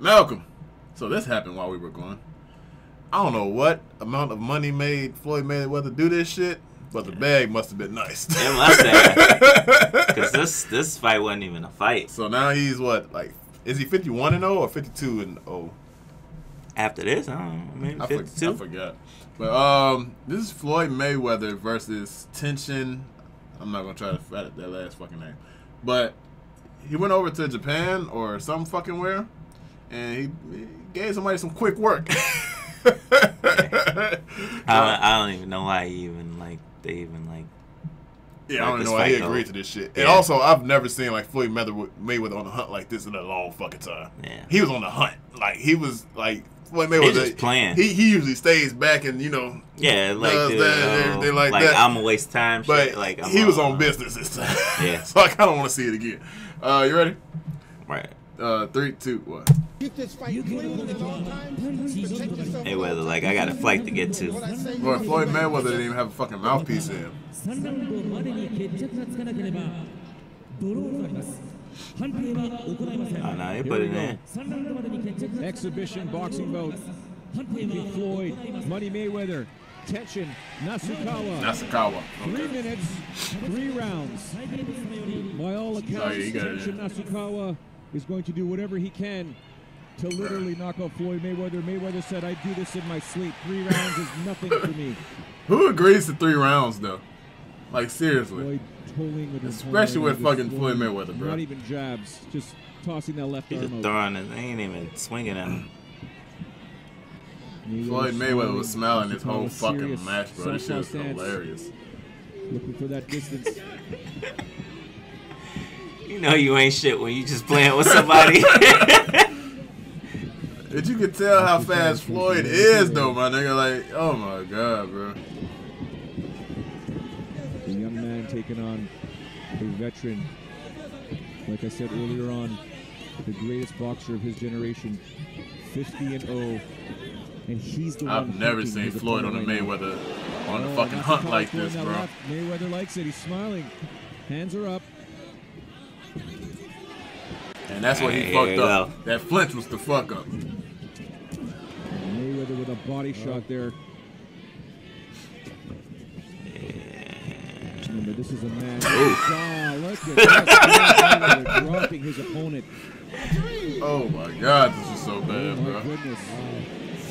Malcolm. So this happened while we were gone. I don't know what amount of money made Floyd Mayweather do this shit, but the bag must have been nice. It must have. Because this this fight wasn't even a fight. so now he's what like is he 51 and 0 or 52 and 0? After this, I don't know, maybe I, for- 52. I forgot. But um, this is Floyd Mayweather versus Tenshin. I'm not gonna try to fight that last fucking name, but he went over to Japan or some fucking where, and he, he gave somebody some quick work. I, don't, I don't even know why he even like they even like. Yeah, I don't this know why he fight, agreed though. to this shit. Yeah. And also, I've never seen like Floyd Mayweather, Mayweather on a hunt like this in a long fucking time. Yeah. He was on the hunt, like he was like Floyd He Mayweather. just playing. He he usually stays back and you know, Yeah, like Does the, that, uh, everything like like that. I'm a waste time. but shit. Like I'm he was uh, on business this time. Yeah. so I kind of want to see it again. Uh, you ready? Right. Uh, three, two, one. Mayweather, like, I got a flight to get to. Boy, Floyd Mayweather didn't even have a fucking mouthpiece in him. Oh, no, he put it in. Exhibition boxing bout. Floyd, Money Mayweather, Tenshin, Nasukawa. Nasukawa. Okay. Three minutes, three rounds. By all oh, accounts, Sorry, Nasukawa is going to do whatever he can to literally knock out Floyd Mayweather. Mayweather said, I do this in my sleep. Three rounds is nothing for me. Who agrees to three rounds though? Like seriously. Floyd tolling with Especially with fucking Floyd Mayweather, bro. Not even jabs, just tossing that left He's just arm out. throwing it. They ain't even swinging at him. Floyd Mayweather was smiling his whole fucking match, bro. This shit southpaw is stance, hilarious. Looking for that distance. You know you ain't shit when you just playing with somebody. But you can tell how fast Floyd is, though, my nigga. Like, oh my god, bro. The young man taking on a veteran. Like I said earlier on, the greatest boxer of his generation, 50 and 0. And he's the one. I've never seen Floyd on a opponent right. Mayweather on a Oh, fucking hunt like this, that bro. left. Mayweather likes it. He's smiling. Hands are up. And that's what he There fucked up. go. That flinch was the fuck up. Mayweather with a body shot there. Remember, this is a man. Ah, look at that. Dropping his opponent. Oh my god, this is so bad. Oh bro. goodness.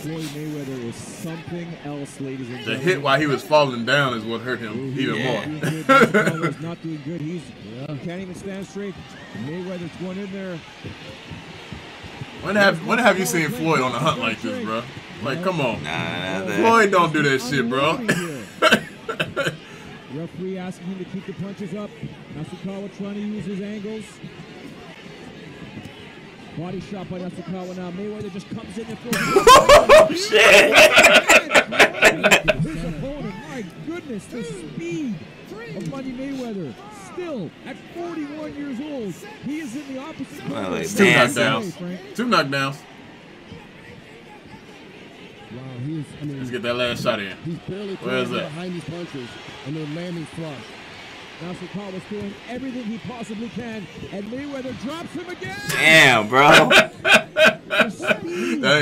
Floyd Mayweather is something else, ladies and gentlemen. The hit while he was falling down is what hurt him even Yeah. More. Nasukawa's not doing good. He's can't even stand straight. Mayweather's going in there. When have when have you seen Floyd on a hunt like this, bro? Like, come on. Nah, nah, nah, Floyd don't do that shit, bro. Unloading here. Referee asking him to keep the punches up. Nasukawa trying to use his angles. Body shot by Nasukawa now. Mayweather just comes in and throws Oh, shit. his opponent. My goodness, the speed of Money Mayweather. Still, at 41 years old, he is in the opposite Well, corner. Two knockdowns. Two knockdowns. wow, he's, I mean, Let's get that last shot in. he's barely Where is that? behind these punches, and they're landing flush. Nasukawa's doing everything he possibly can, and Mayweather drops him again. Damn, bro.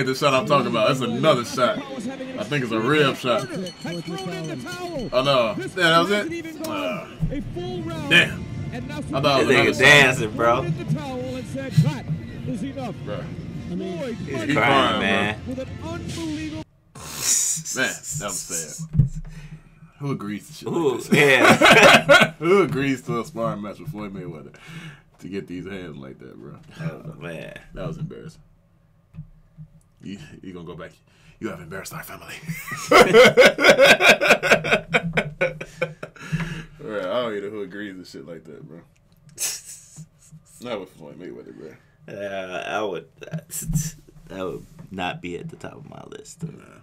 The ain't the shot I'm talking about. That's another shot. Nasukawa's having an I think it's a rib shot. Had thrown in. Oh no. This Damn, that was hasn't it? even gone. A full round. Damn. And now I thought it was nigga another shot. dancing, bro. in the towel and said, "Cut is enough." Bro. Floyd He Money crying, crying, man. with. Man, that was sad. Who agrees to shit Ooh, like this? yeah. Who agrees to a sparring match with Floyd Mayweather to get these hands like that, bro? Oh, man. That was embarrassing. You you gonna go back? You have embarrassed our family. Right, I don't even know who agrees with shit like that, bro. Not with Floyd Mayweather, bro. Uh, I would. That would not be at the top of my list. Nah.